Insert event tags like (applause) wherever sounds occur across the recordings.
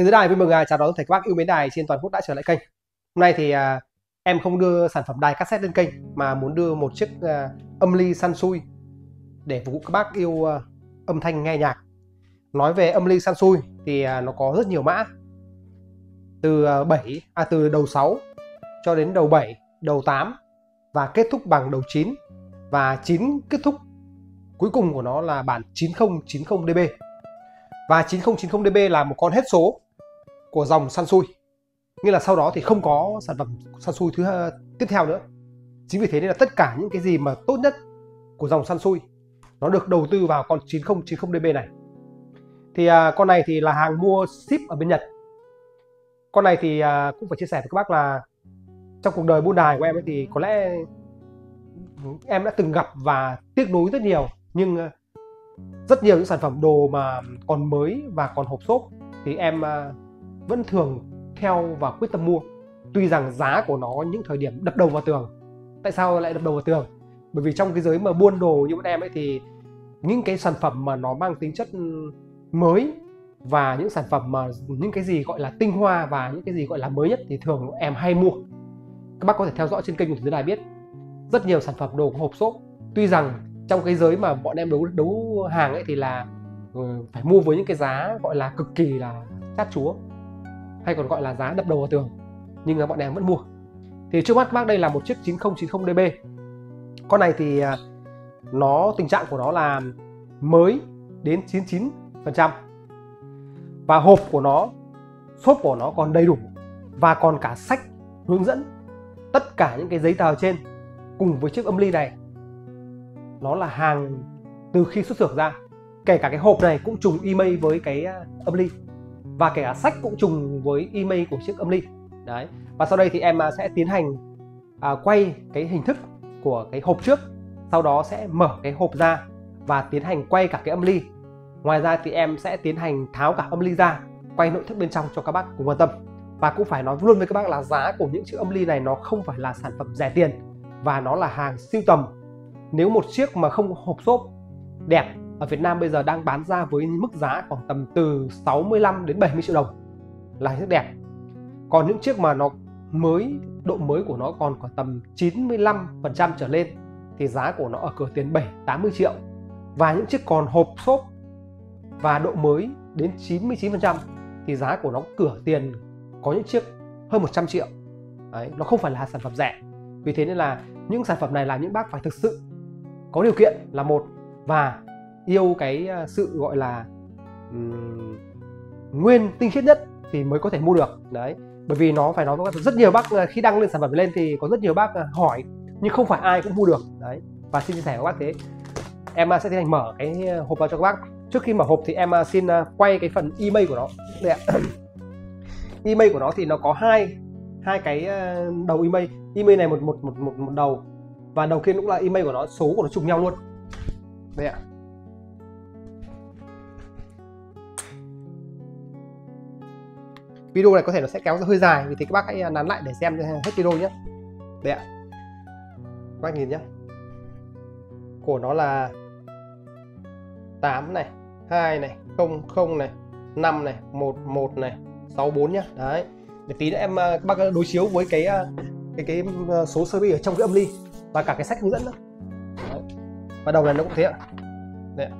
Thế giới đài vui mừng à, chào đón thầy các bác yêu mến đài trên toàn quốc đã trở lại kênh. Hôm nay thì à, em không đưa sản phẩm đài cassette lên kênh mà muốn đưa một chiếc à, âm ly san Sansui để phục vụ các bác yêu à, âm thanh nghe nhạc. Nói về âm ly san Sansui thì à, nó có rất nhiều mã. Từ à, 7 à từ đầu 6 cho đến đầu 7, đầu 8 và kết thúc bằng đầu 9 và 9 kết thúc cuối cùng của nó là bản 9090 dB và 9090 dB là một con hết số của dòng Sansui nghĩa là sau đó thì không có sản phẩm Sansui thứ tiếp theo nữa. Chính vì thế nên là tất cả những cái gì mà tốt nhất của dòng Sansui nó được đầu tư vào con 9090 dB này. Thì à, con này thì là hàng mua ship ở bên Nhật. Con này thì à, cũng phải chia sẻ với các bác là trong cuộc đời buôn đài của em ấy thì có lẽ em đã từng gặp và tiếc nuối rất nhiều. Nhưng à, rất nhiều những sản phẩm đồ mà còn mới và còn hộp xốp thì em à, vẫn thường theo và quyết tâm mua. Tuy rằng giá của nó những thời điểm đập đầu vào tường. Tại sao lại đập đầu vào tường? Bởi vì trong cái giới mà buôn đồ như bọn em ấy thì những cái sản phẩm mà nó mang tính chất mới và những sản phẩm mà những cái gì gọi là tinh hoa và những cái gì gọi là mới nhất thì thường em hay mua. Các bác có thể theo dõi trên kênh của dưới đài biết, rất nhiều sản phẩm đồ hộp xốp. Tuy rằng trong cái giới mà bọn em đấu đấu hàng ấy thì là ừ, phải mua với những cái giá gọi là cực kỳ là chát chúa hay còn gọi là giá đập đầu vào tường, nhưng mà bọn em vẫn mua. Thì trước mắt, bác đây là một chiếc 9090 dB con này thì à, nó tình trạng của nó là mới đến 99 phần trăm. Và hộp của nó shop của nó còn đầy đủ và còn cả sách hướng dẫn. Tất cả những cái giấy tờ trên cùng với chiếc âm ly này, nó là hàng từ khi xuất xưởng ra. Kể cả cái hộp này cũng trùng email với cái à, âm ly và kể cả sách cũng trùng với email của chiếc âm ly. Đấy. Và sau đây thì em à, sẽ tiến hành à, quay cái hình thức của cái hộp trước sau đó sẽ mở cái hộp ra và tiến hành quay cả cái âm ly. Ngoài ra thì em sẽ tiến hành tháo cả âm ly ra quay nội thất bên trong cho các bác cùng quan tâm. Và cũng phải nói luôn với các bác là giá của những chiếc âm ly này nó không phải là sản phẩm rẻ tiền và nó là hàng siêu tầm. Nếu một chiếc mà không hộp xốp đẹp ở Việt Nam bây giờ đang bán ra với mức giá khoảng tầm từ 65 đến 70 triệu đồng. Là chiếc đẹp. Còn những chiếc mà nó mới độ mới của nó còn khoảng tầm 95% trở lên thì giá của nó ở cửa tiền 7 80 triệu. Và những chiếc còn hộp xốp và độ mới đến 99% thì giá của nó cửa tiền có những chiếc hơn 100 triệu. Đấy, nó không phải là sản phẩm rẻ. Vì thế nên là những sản phẩm này là những bác phải thực sự có điều kiện là một. Và yêu cái ờ, sự gọi là um, nguyên tinh khiết nhất thì mới có thể mua được. Đấy bởi vì nó phải nói với rất nhiều bác ờ, khi đăng lên sản phẩm lên thì có rất nhiều bác ờ, hỏi nhưng không phải ai cũng mua được. Đấy và xin chia sẻ với các bác thế. Em sẽ tiến hành mở cái hộp vào cho các bác. Trước khi mở hộp thì em xin quay cái phần email của nó. Đây ạ. (coughs) Email của nó thì nó có hai hai cái đầu email. Email này một một một một, một đầu. Và đầu kia cũng là email của nó số của nó trùng nhau luôn. Đây ạ. Video này có thể nó sẽ kéo ra hơi dài, vì thế các bác hãy à, nán lại để xem hết video nhé đây ạ. Các bác nhìn nhé của nó là 8 này 2 này 0 0 này 5 này 1 1 này 6 4 nhá. Đấy. Để tí nữa em à, các bác à, đối chiếu với cái cái cái số sơ bi ở trong cái âm ly và cả cái sách hướng dẫn nữa. Đấy. và đầu này nó cũng thế ạ. Đây ạ.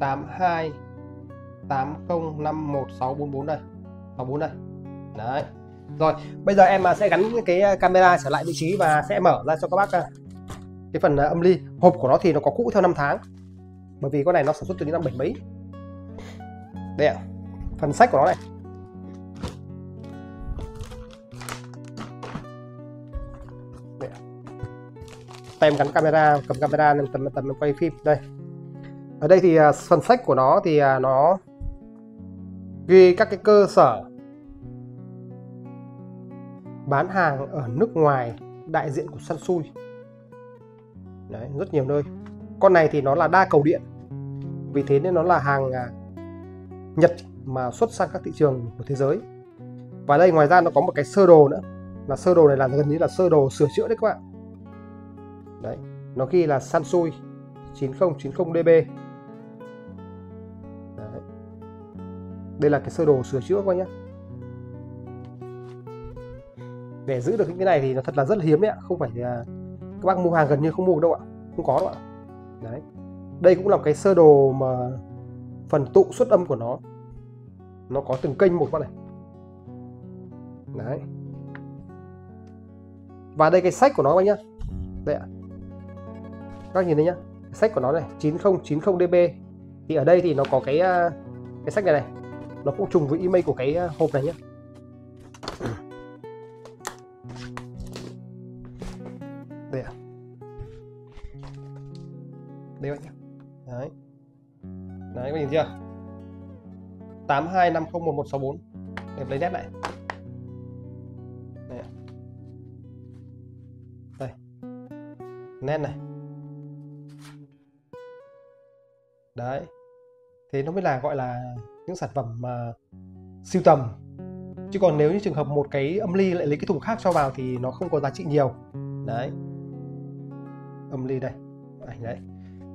82 805164 đây. 64 đây. Đấy. Rồi, bây giờ em à, sẽ gắn cái camera trở lại vị trí và sẽ mở ra cho các bác à, cái phần à, âm ly. Hộp của nó thì nó có cũ theo năm tháng, bởi vì con này nó sản xuất từ những năm bảy mấy. Đây ạ. Phần sách của nó này. Tay em gắn camera, cầm camera nên tầm tầm quay phim. Đây. Ở đây thì phần sách của nó thì nó ghi các cái cơ sở bán hàng ở nước ngoài đại diện của Sansui Đấy, rất nhiều nơi. Con này thì nó là đa cầu điện. Vì thế nên nó là hàng à, Nhật mà xuất sang các thị trường của thế giới. Và đây ngoài ra nó có một cái sơ đồ nữa. Là sơ đồ này là gần như là sơ đồ sửa chữa đấy các bạn. Đấy nó ghi là Sansui 9090 dB đây là cái sơ đồ sửa chữa các bạn nhé để giữ được những cái này thì nó thật là rất là hiếm đấy ạ. Không phải là các bác mua hàng gần như không mua đâu ạ. Không có đâu ạ. Đấy. Đây cũng là cái sơ đồ mà phần tụ xuất âm của nó. Nó có từng kênh một các này. Đấy. Và đây cái sách của nó các nhá. Đây ạ. Các nhìn thấy nhá. Cái sách của nó này 9090 db. Thì ở đây thì nó có cái à, cái sách này này nó cũng trùng với email của cái ờ, hộp này nhé đây à đây bạn nhé đấy. Đấy bạn nhìn chưa? 82501164 để lấy nét lại. Đây, đây. nét này. Đấy thế nó mới là gọi là những sản phẩm mà siêu tầm. Chứ còn nếu như trường hợp một cái âm ly lại lấy cái thùng khác cho vào thì nó không có giá trị nhiều. Đấy. Âm ly đây ảnh đấy.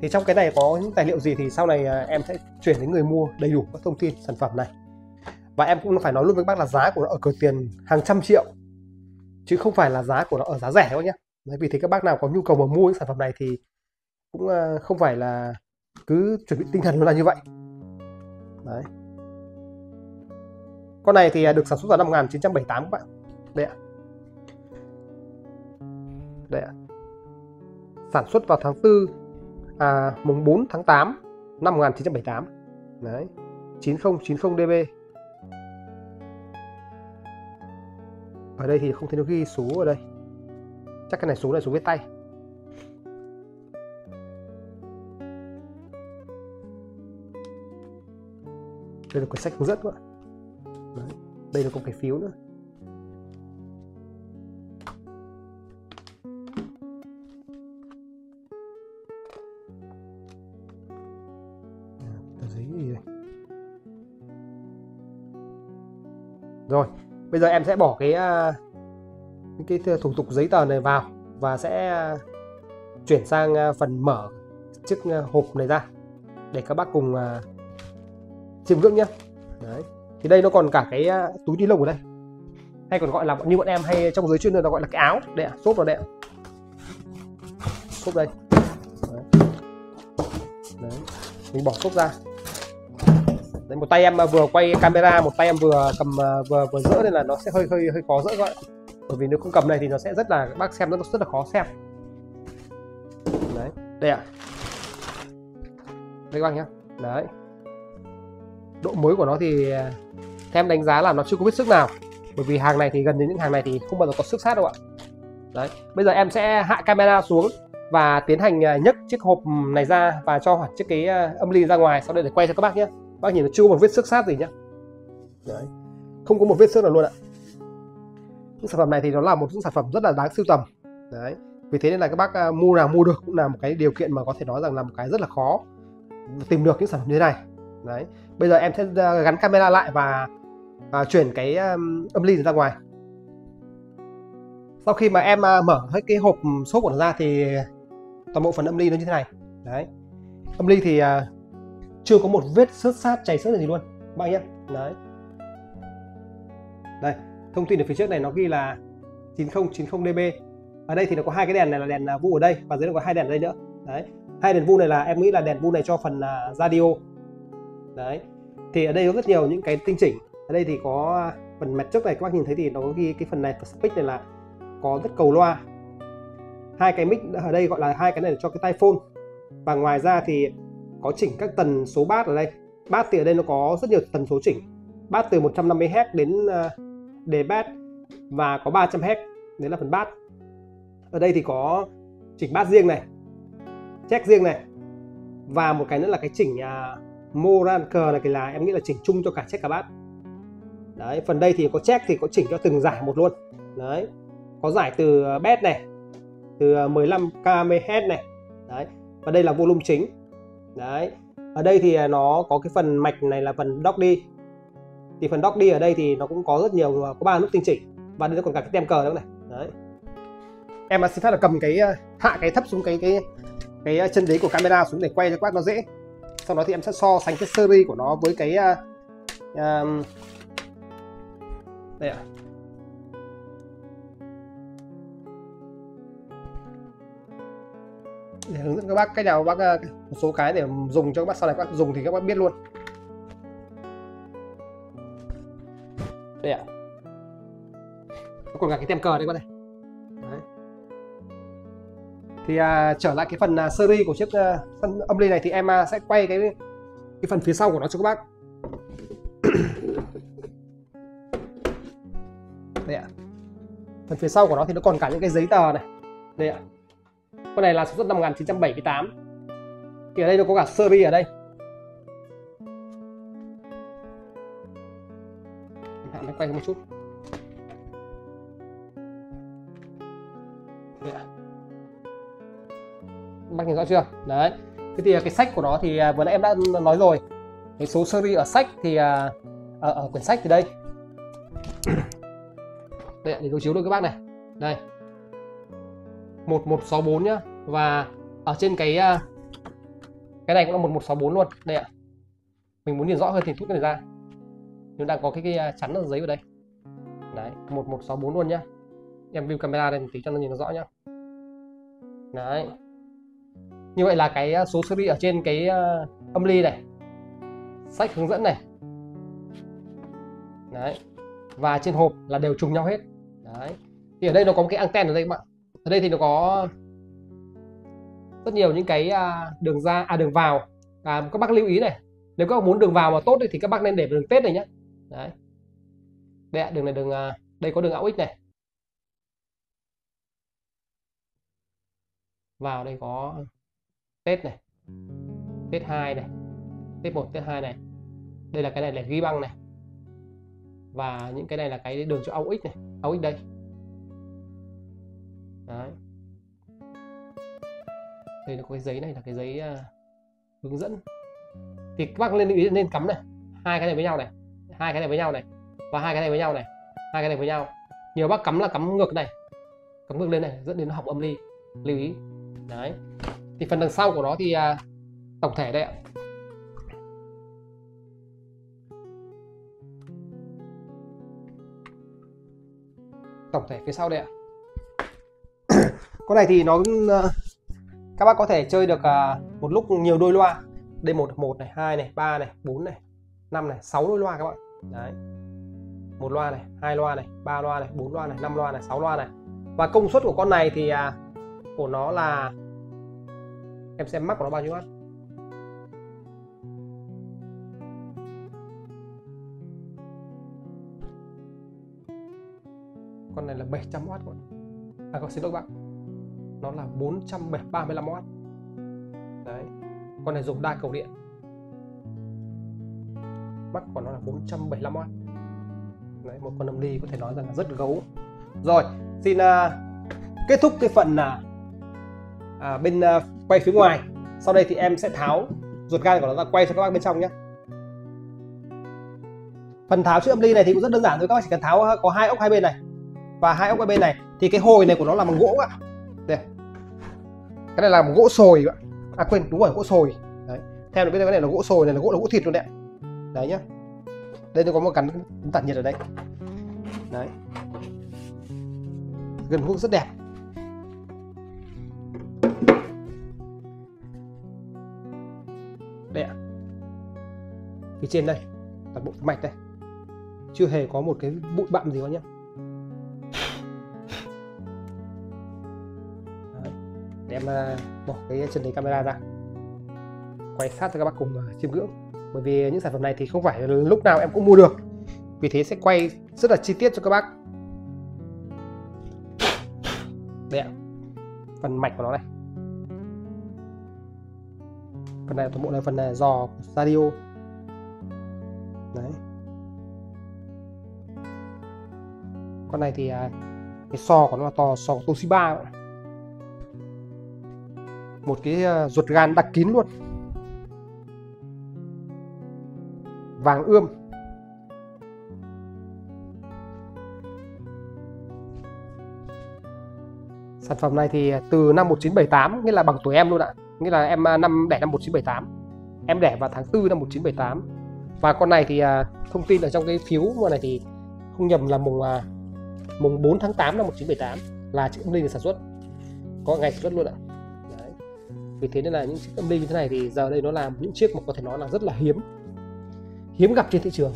Thì trong cái này có những tài liệu gì thì sau này à, em sẽ chuyển đến người mua đầy đủ các thông tin sản phẩm này. Và em cũng phải nói luôn với bác là giá của nó ở cửa tiền hàng trăm triệu. Chứ không phải là giá của nó ở giá rẻ đâu nhé Đấy, vì thế các bác nào có nhu cầu mà mua những sản phẩm này thì cũng à, không phải là cứ chuẩn bị tinh thần là như vậy đấy. Con này thì à, được sản xuất vào năm 1978 các bạn. Đây ạ. Đây ạ. Sản xuất vào tháng 4 à, mùng 4 tháng 8 năm 1978 đấy. 9090 dB ở đây thì không thấy nó ghi số ở đây. Chắc cái này số này số viết tay. Đây là quyển sách hướng dẫn các bạn Đấy. đây là có cái phiếu nữa tờ giấy gì đây rồi, bây giờ em sẽ bỏ cái à, cái thủ tục giấy tờ này vào và sẽ à, chuyển sang à, phần mở chiếc hộp này ra để các bác cùng chiêm ngưỡng nhá, đấy. Thì đây nó còn cả cái à, túi ni lông ở đây. Hay còn gọi là như bọn em hay trong giới chuyên là gọi là cái áo. Đây ạ à, xốp vào đây ạ. Xốp đây. Đấy. đấy. Mình bỏ xốp ra. Đấy, một tay em à, vừa quay camera một tay em vừa cầm à, vừa vừa dỡ nên là nó sẽ hơi hơi hơi khó dỡ gọi bởi vì nếu không cầm này thì nó sẽ rất là bác xem nó rất là khó xem. Đấy. Đây ạ. À. đây các bác nhé đấy độ mới của nó thì à, theo em đánh giá là nó chưa có biết sức nào. Bởi vì hàng này thì gần đến những hàng này thì không bao giờ có sức sát đâu ạ. Đấy, bây giờ em sẽ hạ camera xuống và tiến hành à, nhấc chiếc hộp này ra và cho hẳn chiếc cái à, âm ly ra ngoài, sau đây để quay cho các bác nhé. Bác nhìn nó chưa có một vết xước sát gì nhá. Đấy, không có một vết xước nào luôn ạ. Những sản phẩm này thì nó là một những sản phẩm rất là đáng sưu tầm. Đấy, vì thế nên là các bác mua nào mua được cũng là một cái điều kiện mà có thể nói rằng là một cái rất là khó tìm được những sản phẩm như thế này. Đấy bây giờ em sẽ ờ, gắn camera lại và à, chuyển cái um, âm ly ra ngoài. Sau khi mà em ờ, mở hết cái hộp số của nó ra thì toàn bộ phần âm ly nó như thế này. Đấy. Âm ly thì chưa có một vết xước sát chảy xước gì luôn bạn nhé. Đấy. Đây thông tin ở phía trước này nó ghi là 9090 dB ở đây thì nó có hai cái đèn này là đèn vu ở đây và dưới nó có hai đèn ở đây nữa. Đấy. Hai đèn vu này là em nghĩ là đèn vu này cho phần uh, radio đấy. Thì ở đây có rất nhiều những cái tinh chỉnh. Ở đây thì có phần mặt trước này các bác nhìn thấy thì nó ghi cái phần này speak này là có rất cầu loa. Hai cái mic ở đây gọi là hai cái này là cho cái tai phone. Và ngoài ra thì có chỉnh các tần số bát ở đây. Bát thì ở đây nó có rất nhiều tần số chỉnh. Bát từ 150 Hz đến uh, đề bát và có 300 Hz đấy là phần bát ở đây thì có chỉnh bát riêng này check riêng này và một cái nữa là cái chỉnh uh, Moranker này cái là em nghĩ là chỉnh chung cho cả check cả bát. Đấy phần đây thì có check thì có chỉnh cho từng giải một luôn. Đấy có giải từ ờ, bed này từ ờ, 15 kHz này. Đấy và đây là volume chính. Đấy ở đây thì ờ, nó có cái phần mạch này là phần dock đi thì phần dock đi ở đây thì nó cũng có rất nhiều ờ, có ba nút tinh chỉnh và đây nó còn cả cái tem cờ nữa này. Đấy. Em xin phép là cầm cái hạ cái thấp xuống cái cái cái chân đế của camera xuống để quay cho quát nó dễ sau đó thì em sẽ so sánh cái series của nó với cái um, đây ạ. Để hướng dẫn các bác cách nào bác à, một số cái để dùng cho các bác sau này các bác dùng thì các bác biết luôn. Đây ạ. Còn cả cái tem cờ đây các này thì à, trở lại cái phần à, series của chiếc à, phân âm ly này thì em à, sẽ quay cái cái phần phía sau của nó cho các bác. (coughs) Đây ạ. Phần phía sau của nó thì nó còn cả những cái giấy tờ này. Đây ạ. Con này là sản xuất năm 1978 thì ở đây nó có cả series ở đây. Hạn quay một chút. Đây ạ bác nhìn rõ chưa? Đấy. Thế thì à, cái sách của nó thì à, vừa nãy em đã nói rồi. Cái số series ở sách thì à, ở, ở quyển sách thì đây. (coughs) Đây để đối chiếu được các bác này. Đây. 1164 nhá. Và ở trên cái cái này cũng là 1164 luôn. Đây ạ. Mình muốn nhìn rõ hơn thì thút cái này ra. Chúng đang có cái, cái chắn ở giấy ở đây. Đấy 1164 luôn nhá. Em view camera lên tí cho nó nhìn nó rõ nhá. Đấy như vậy là cái ờ, số series ở trên cái ờ, âm ly này sách hướng dẫn này. Đấy. Và trên hộp là đều trùng nhau hết. Đấy. Thì ở đây nó có một cái anten ở đây các bạn. Ở đây thì nó có rất nhiều những cái à, đường ra à đường vào. À, các bác lưu ý này nếu các bác muốn đường vào mà tốt thì các bác nên để đường tết này nhé đấy. Đây ạ đường này đường à, đây có đường AUX này. Vào đây có tết này tết 2 này tết 1 tết 2 này. Đây là cái này là ghi băng này. Và những cái này là cái đường cho AUX này AUX đây. Đấy. đây là cái giấy này là cái giấy uh, hướng dẫn. Thì các bác lên lưu ý nên cắm này. Hai cái này với nhau này hai cái này với nhau này và hai cái này với nhau này hai cái này với nhau. Nhiều bác cắm là cắm ngược này cắm ngược lên này dẫn đến nó học âm ly lưu ý. Đấy thì phần đằng sau của nó thì à, tổng thể đây ạ. Tổng thể phía sau đây ạ. (coughs) Con này thì nó à, các bác có thể chơi được à, một lúc nhiều đôi loa. Đây một một này hai này ba này bốn này năm này sáu đôi loa các bạn. Đấy. Một loa này hai loa này ba loa này bốn loa này năm loa này sáu loa này. Và công suất của con này thì à, của nó là em xem mắc của nó bao nhiêu watt con này là 700W các à có xin lỗi các bạn. Nó là 435W đấy. Con này dùng đa cầu điện. Mắc của nó là 475W đấy một con âm ly có thể nói rằng là rất gấu. Rồi xin uh, kết thúc cái phần uh, à, bên uh, quay phía ngoài. Sau đây thì em sẽ tháo ruột gan của nó ra, quay cho các bác bên trong nhé. Phần tháo chiếc âm ly này thì cũng rất đơn giản thôi, các bác chỉ cần tháo có hai ốc hai bên này. Và hai ốc hai bên này thì cái hồi này của nó là bằng gỗ ạ. Đây. Cái này là một gỗ sồi ạ. À quên, đúng rồi, gỗ sồi. Đấy. Theo được biết cái này là gỗ sồi này là gỗ là gỗ thịt luôn đấy đấy nhá. Đây nó có một cắn tản nhiệt ở đây. Đấy. Gần hút rất đẹp. Đây ạ. Phía trên đây, toàn bộ mạch đây. Chưa hề có một cái bụi bặm gì có nhá. Đấy. để em à, bỏ cái chân đấy camera ra. Quay sát cho các bác cùng à, chiêm ngưỡng. Bởi vì những sản phẩm này thì không phải lúc nào em cũng mua được. Vì thế sẽ quay rất là chi tiết cho các bác. Đây ạ. Phần mạch của nó này phần này toàn bộ là phần này giò radio đấy. Con này thì à, cái sò của nó là to sò Toshiba một cái à, ruột gan đặc kín luôn. Vàng ươm. Sản phẩm này thì à, từ năm 1978 nghĩa là bằng tuổi em luôn ạ nghĩa là em à, năm đẻ năm 1978 em đẻ vào tháng 4 năm 1978 và con này thì à, thông tin ở trong cái phiếu con này thì không nhầm là mùng à, mùng 4 tháng 8 năm 1978 là chữ âm linh được sản xuất. Có ngày sản xuất luôn ạ. Đấy. vì thế nên là những chiếc âm linh như thế này thì giờ đây nó là những chiếc mà có thể nói là rất là hiếm. Hiếm gặp trên thị trường.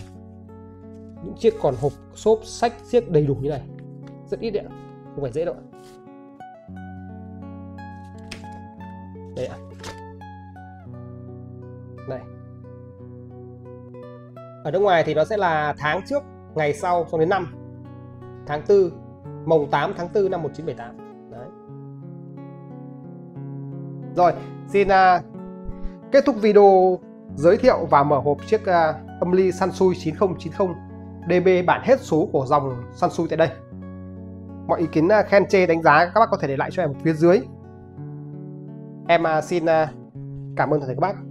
Những chiếc còn hộp xốp sách chiếc đầy đủ như này. Rất ít đấy ạ. Không phải dễ đâu ạ. Này ở nước ngoài thì nó sẽ là tháng trước ngày sau cho đến năm. Tháng 4 mồng 8 tháng 4 năm 1978 đấy. Rồi xin uh, kết thúc video giới thiệu và mở hộp chiếc à, uh, âm ly Sansui 9090 DB bản hết số của dòng Sansui tại đây. Mọi ý kiến uh, khen chê đánh giá các bác có thể để lại cho em phía dưới. Em uh, xin uh, cảm ơn tất cả các bác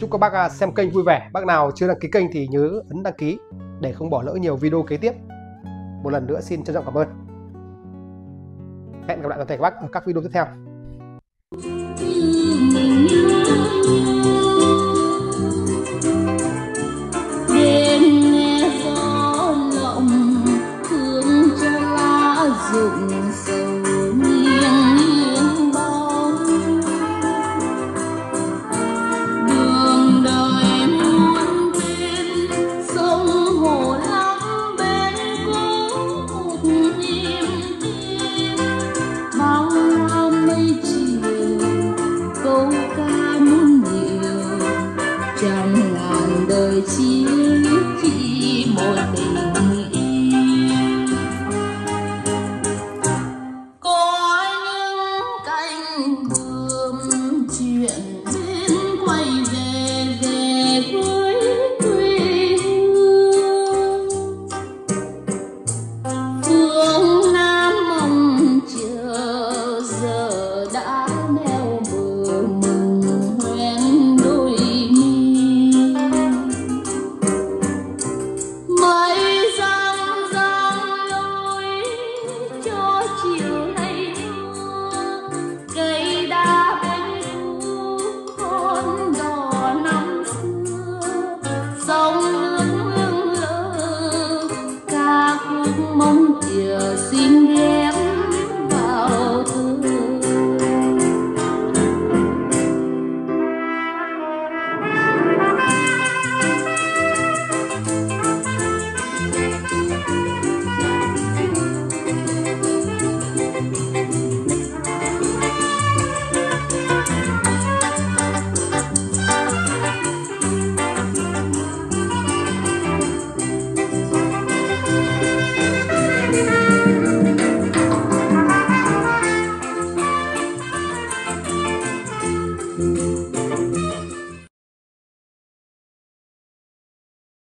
chúc các bác à, xem kênh vui vẻ. Bác nào chưa đăng ký kênh thì nhớ ấn đăng ký để không bỏ lỡ nhiều video kế tiếp. Một lần nữa xin trân trọng cảm ơn. Hẹn gặp lại toàn thể các bác ở các video tiếp theo.